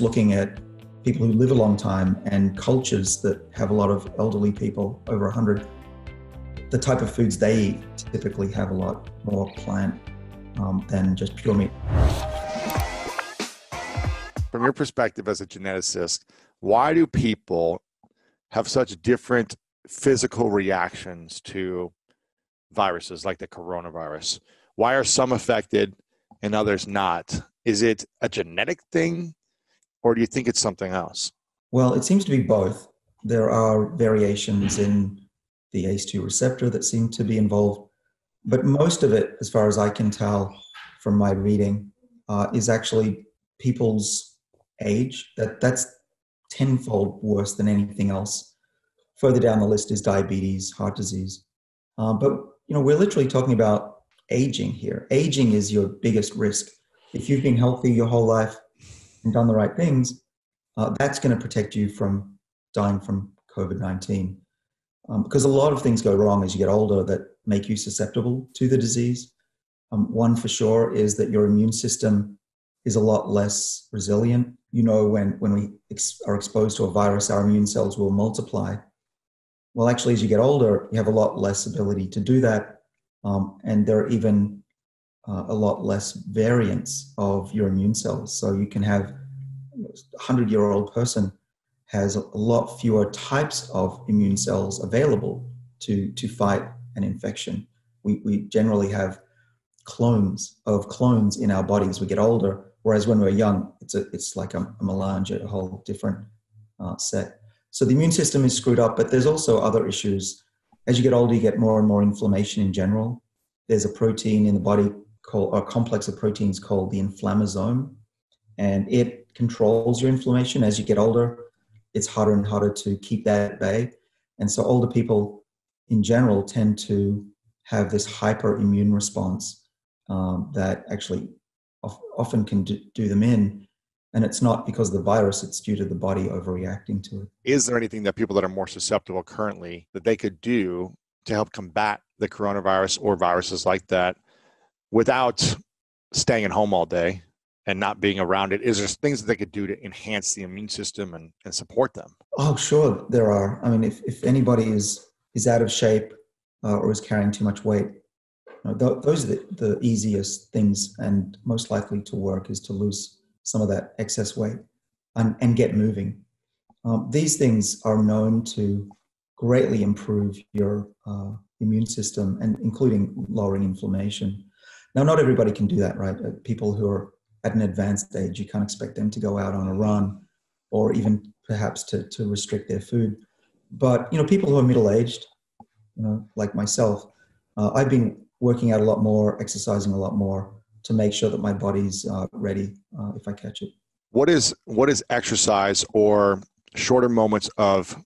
looking at people who live a long time and cultures that have a lot of elderly people over 100, the type of foods they eat typically have a lot more plant um, than just pure meat. From your perspective as a geneticist, why do people have such different physical reactions to viruses like the coronavirus? Why are some affected and others not? Is it a genetic thing or do you think it's something else? Well, it seems to be both. There are variations in the ACE2 receptor that seem to be involved, but most of it, as far as I can tell from my reading, uh, is actually people's age. That that's tenfold worse than anything else. Further down the list is diabetes, heart disease, uh, but you know we're literally talking about aging here. Aging is your biggest risk. If you've been healthy your whole life, and done the right things, uh, that's going to protect you from dying from COVID 19. Um, because a lot of things go wrong as you get older that make you susceptible to the disease. Um, one for sure is that your immune system is a lot less resilient. You know, when, when we ex- are exposed to a virus, our immune cells will multiply. Well, actually, as you get older, you have a lot less ability to do that. Um, and there are even uh, a lot less variance of your immune cells. So you can have a 100 year old person has a lot fewer types of immune cells available to, to fight an infection. We, we generally have clones of clones in our bodies. We get older, whereas when we're young, it's, a, it's like a, a melange, a whole different uh, set. So the immune system is screwed up, but there's also other issues. As you get older, you get more and more inflammation in general. There's a protein in the body called a complex of proteins called the inflammasome, and it controls your inflammation as you get older. It's harder and harder to keep that at bay, and so older people, in general, tend to have this hyper immune response um, that actually often can do them in. And it's not because of the virus, it's due to the body overreacting to it. Is there anything that people that are more susceptible currently that they could do to help combat the coronavirus or viruses like that without staying at home all day and not being around it is there things that they could do to enhance the immune system and, and support them? Oh sure there are. I mean if, if anybody is is out of shape uh, or is carrying too much weight you know, th- those are the, the easiest things and most likely to work is to lose some of that excess weight and, and get moving. Um, these things are known to greatly improve your uh, immune system and including lowering inflammation now, not everybody can do that, right? Uh, people who are at an advanced age, you can't expect them to go out on a run or even perhaps to, to restrict their food. But, you know, people who are middle aged, you know, like myself, uh, I've been working out a lot more, exercising a lot more to make sure that my body's uh, ready uh, if I catch it. What is what is exercise or shorter moments of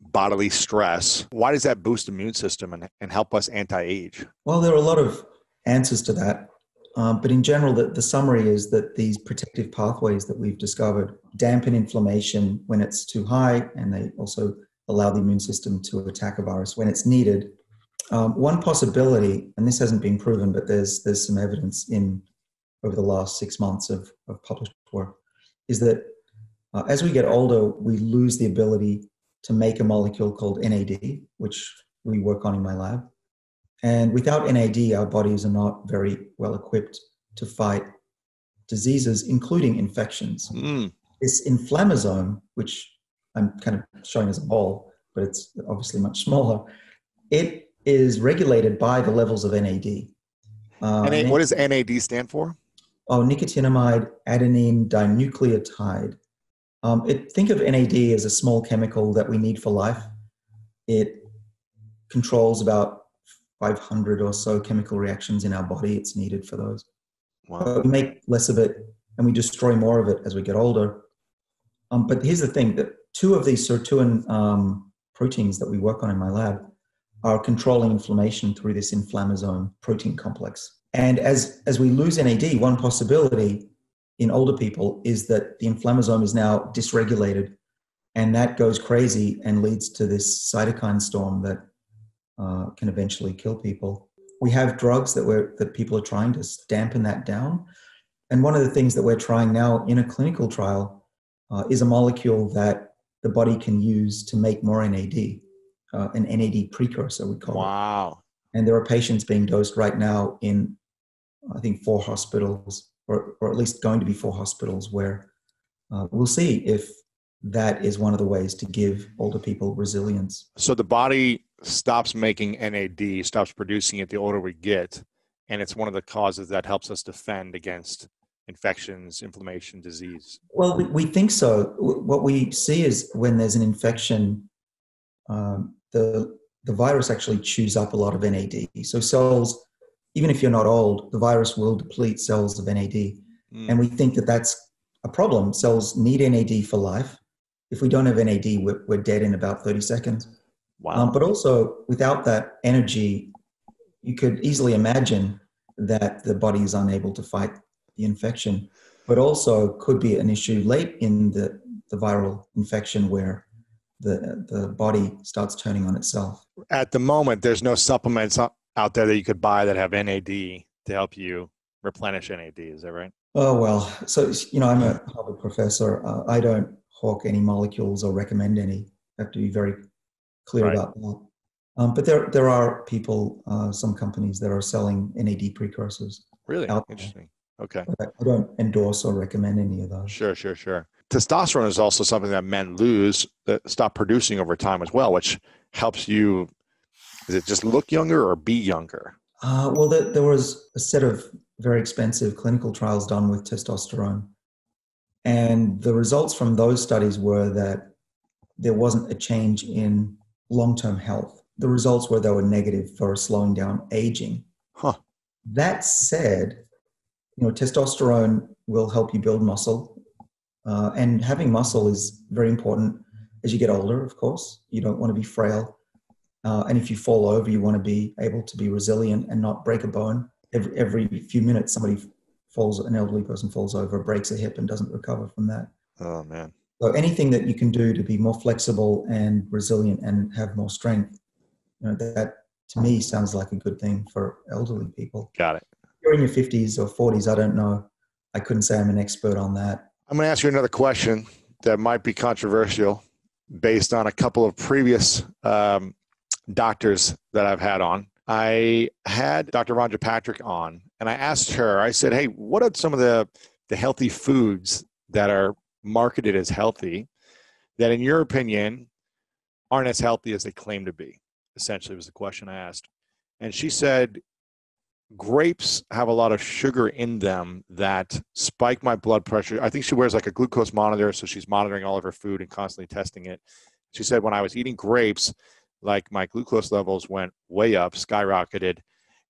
bodily stress? Why does that boost immune system and, and help us anti-age? Well, there are a lot of answers to that. Um, but in general, the, the summary is that these protective pathways that we've discovered dampen inflammation when it's too high, and they also allow the immune system to attack a virus when it's needed. Um, one possibility, and this hasn't been proven, but there's there's some evidence in over the last six months of, of published work, is that uh, as we get older, we lose the ability to make a molecule called NAD, which we work on in my lab. And without NAD, our bodies are not very well equipped to fight diseases, including infections. Mm. This inflammasome, which I'm kind of showing as a ball, but it's obviously much smaller, it is regulated by the levels of NAD. Uh, NAD what does NAD stand for? Oh, nicotinamide adenine dinucleotide. Um, it, think of NAD as a small chemical that we need for life. It controls about 500 or so chemical reactions in our body. It's needed for those. Wow. But we make less of it and we destroy more of it as we get older. Um, but here's the thing that two of these sirtuin um, proteins that we work on in my lab are controlling inflammation through this inflammasome protein complex. And as, as we lose NAD, one possibility in older people is that the inflammasome is now dysregulated and that goes crazy and leads to this cytokine storm that uh, can eventually kill people. We have drugs that we're that people are trying to dampen that down. And one of the things that we're trying now in a clinical trial uh, is a molecule that the body can use to make more NAD, uh, an NAD precursor, we call wow. it. Wow. And there are patients being dosed right now in, I think, four hospitals, or, or at least going to be four hospitals, where uh, we'll see if that is one of the ways to give older people resilience. So the body stops making NAD, stops producing it the older we get, and it's one of the causes that helps us defend against infections, inflammation, disease. Well, we, we think so. What we see is when there's an infection, um, the the virus actually chews up a lot of NAD. So cells, even if you're not old, the virus will deplete cells of NAD, mm. and we think that that's a problem. Cells need NAD for life. If we don't have NAD, we're, we're dead in about 30 seconds. Wow. Um, but also, without that energy, you could easily imagine that the body is unable to fight the infection, but also could be an issue late in the, the viral infection where the, the body starts turning on itself. At the moment, there's no supplements out there that you could buy that have NAD to help you replenish NAD. Is that right? Oh, well, so, you know, I'm a Harvard professor. Uh, I don't hawk any molecules or recommend any. I have to be very clear right. about that. Um, but there, there are people, uh, some companies that are selling NAD precursors. Really interesting. Okay. I don't endorse or recommend any of those. Sure, sure, sure. Testosterone is also something that men lose, that stop producing over time as well, which helps you. Is it just look younger or be younger? Uh, well, there, there was a set of very expensive clinical trials done with testosterone. And the results from those studies were that there wasn't a change in long term health. The results were they were negative for slowing down aging. Huh. That said, you know, testosterone will help you build muscle. Uh, and having muscle is very important as you get older, of course. You don't want to be frail. Uh, and if you fall over, you want to be able to be resilient and not break a bone. Every, every few minutes, somebody falls, an elderly person falls over, breaks a hip, and doesn't recover from that. Oh, man. So anything that you can do to be more flexible and resilient and have more strength, you know, that to me sounds like a good thing for elderly people. Got it you're in your 50s or 40s, I don't know. I couldn't say I'm an expert on that. I'm going to ask you another question that might be controversial based on a couple of previous um, doctors that I've had on. I had Dr. Rhonda Patrick on, and I asked her, I said, hey, what are some of the, the healthy foods that are marketed as healthy that, in your opinion, aren't as healthy as they claim to be? Essentially, was the question I asked. And she said, grapes have a lot of sugar in them that spike my blood pressure. I think she wears like a glucose monitor, so she's monitoring all of her food and constantly testing it. She said when I was eating grapes, like my glucose levels went way up, skyrocketed,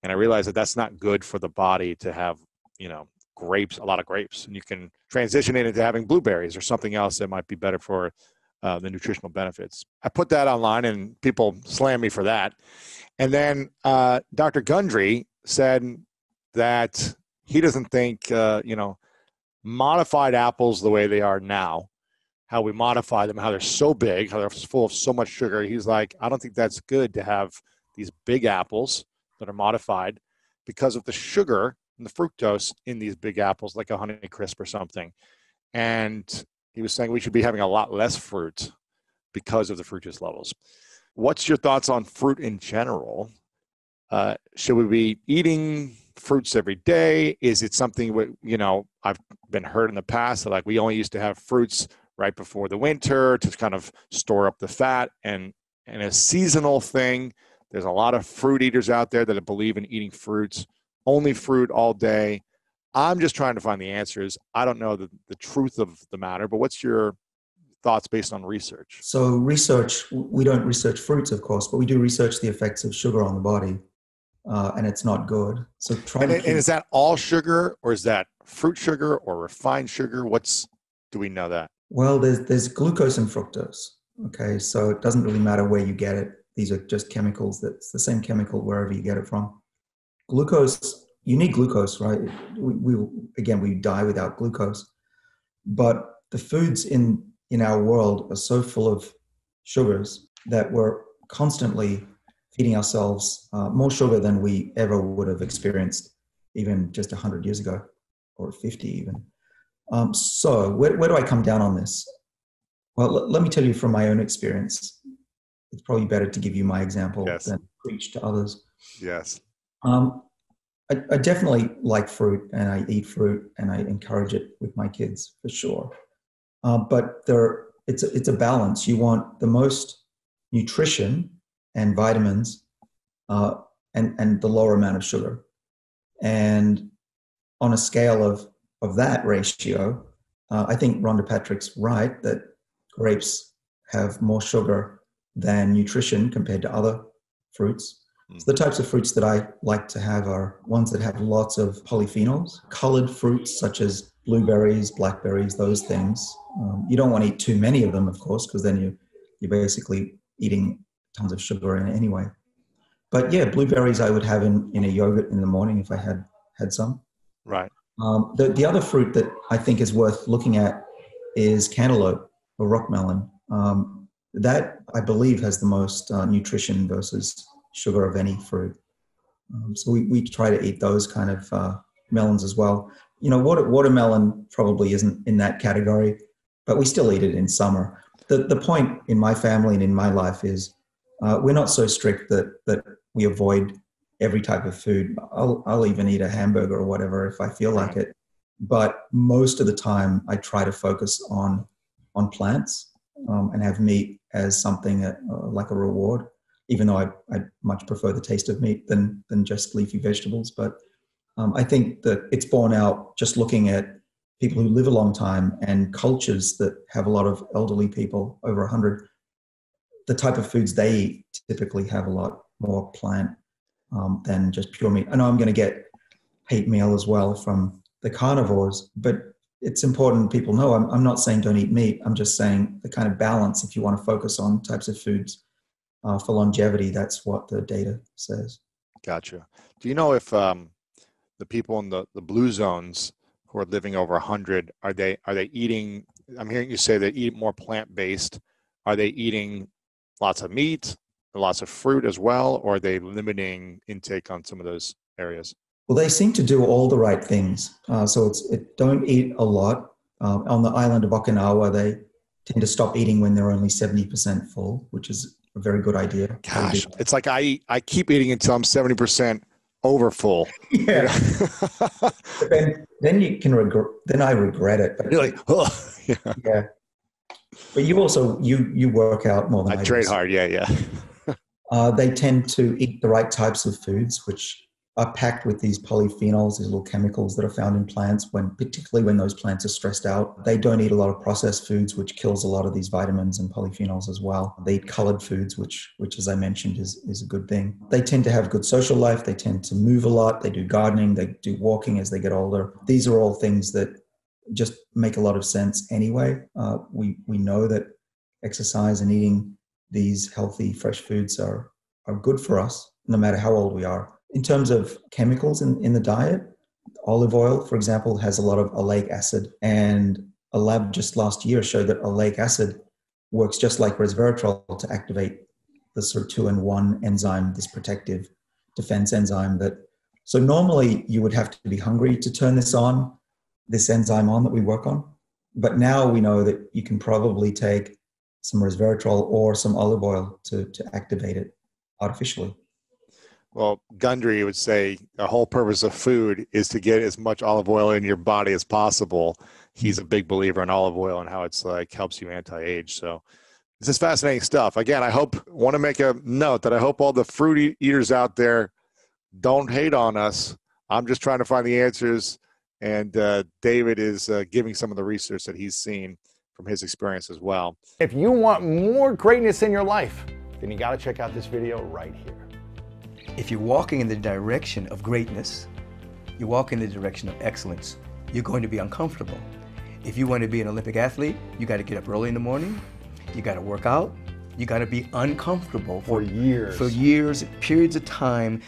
and I realized that that's not good for the body to have, you know, grapes, a lot of grapes, and you can transition it into having blueberries or something else that might be better for uh, the nutritional benefits. I put that online, and people slam me for that. And then uh, Dr. Gundry said that he doesn't think, uh, you know, modified apples the way they are now, how we modify them, how they're so big, how they're full of so much sugar. He's like, I don't think that's good to have these big apples that are modified because of the sugar and the fructose in these big apples, like a Honey Crisp or something. And he was saying we should be having a lot less fruit because of the fructose levels. What's your thoughts on fruit in general? Uh, should we be eating fruits every day? Is it something we, you know I've been heard in the past that like we only used to have fruits right before the winter to kind of store up the fat and and a seasonal thing. There's a lot of fruit eaters out there that believe in eating fruits, only fruit all day. I'm just trying to find the answers. I don't know the, the truth of the matter, but what's your thoughts based on research? So, research, we don't research fruits, of course, but we do research the effects of sugar on the body uh, and it's not good. So try. And, keep- and is that all sugar, or is that fruit sugar or refined sugar? What's do we know that? Well, there's there's glucose and fructose. Okay, so it doesn't really matter where you get it. These are just chemicals. That's the same chemical wherever you get it from. Glucose, you need glucose, right? We, we again we die without glucose, but the foods in in our world are so full of sugars that we're constantly feeding ourselves uh, more sugar than we ever would have experienced even just 100 years ago or 50 even Um, so, where, where do I come down on this? Well, l- let me tell you from my own experience. It's probably better to give you my example Yes. than preach to others. Yes. Um, I, I definitely like fruit and I eat fruit and I encourage it with my kids for sure. Uh, but there, it's a, it's a balance. You want the most nutrition and vitamins uh, and, and the lower amount of sugar. And on a scale of, of that ratio, uh, I think Rhonda Patrick's right that grapes have more sugar than nutrition compared to other fruits. So the types of fruits that I like to have are ones that have lots of polyphenols, colored fruits such as blueberries, blackberries, those things. Um, you don't want to eat too many of them, of course, because then you, you're basically eating tons of sugar in it anyway. But yeah, blueberries I would have in, in a yogurt in the morning if I had had some. Right. Um, the, the other fruit that I think is worth looking at is cantaloupe or rock melon. Um, that I believe has the most uh, nutrition versus sugar of any fruit. Um, so we, we try to eat those kind of uh, melons as well. You know, water, watermelon probably isn't in that category, but we still eat it in summer. The, the point in my family and in my life is uh, we're not so strict that, that we avoid every type of food. I'll, I'll even eat a hamburger or whatever if I feel like it. But most of the time, I try to focus on on plants um, and have meat as something uh, like a reward. Even though I, I much prefer the taste of meat than than just leafy vegetables, but um, I think that it's borne out just looking at people who live a long time and cultures that have a lot of elderly people over 100 the type of foods they eat typically have a lot more plant um, than just pure meat. I know I'm going to get hate mail as well from the carnivores, but it's important people know I'm, I'm not saying don't eat meat. I'm just saying the kind of balance, if you want to focus on types of foods uh, for longevity, that's what the data says. Gotcha. Do you know if um, the people in the, the blue zones who are living over 100 are they are they eating i'm hearing you say they eat more plant-based are they eating lots of meat lots of fruit as well or are they limiting intake on some of those areas Well, they seem to do all the right things. Uh, so it's it, don't eat a lot. Um, on the island of Okinawa, they tend to stop eating when they're only 70% full, which is a very good idea. Gosh it's like i i keep eating until i'm 70% over full yeah. Then, then you can regret. Then I regret it. But you're like oh yeah yeah. But you also you you work out more than i I, trade do. hard yeah yeah Uh, they tend to eat the right types of foods, which are packed with these polyphenols, these little chemicals that are found in plants. When particularly when those plants are stressed out, they don't eat a lot of processed foods, which kills a lot of these vitamins and polyphenols as well. They eat colored foods, which which as I mentioned is is a good thing. They tend to have good social life. They tend to move a lot. They do gardening. They do walking as they get older. These are all things that just make a lot of sense anyway. Uh, we we know that exercise and eating these healthy fresh foods are are good for us no matter how old we are in terms of chemicals in, in the diet olive oil for example has a lot of oleic acid and a lab just last year showed that oleic acid works just like resveratrol to activate the sirtuin 1 enzyme this protective defense enzyme that so normally you would have to be hungry to turn this on this enzyme on that we work on but now we know that you can probably take some resveratrol or some olive oil to, to activate it artificially. Well, Gundry would say the whole purpose of food is to get as much olive oil in your body as possible. He's a big believer in olive oil and how it's like helps you anti-age. So this is fascinating stuff. Again, I hope want to make a note that I hope all the fruit eaters out there don't hate on us. I'm just trying to find the answers, and uh, David is uh, giving some of the research that he's seen from his experience as well. If you want more greatness in your life, then you got to check out this video right here. If you're walking in the direction of greatness, you walk in the direction of excellence, you're going to be uncomfortable. If you want to be an Olympic athlete, you got to get up early in the morning, you got to work out, you got to be uncomfortable For years. for years, periods of time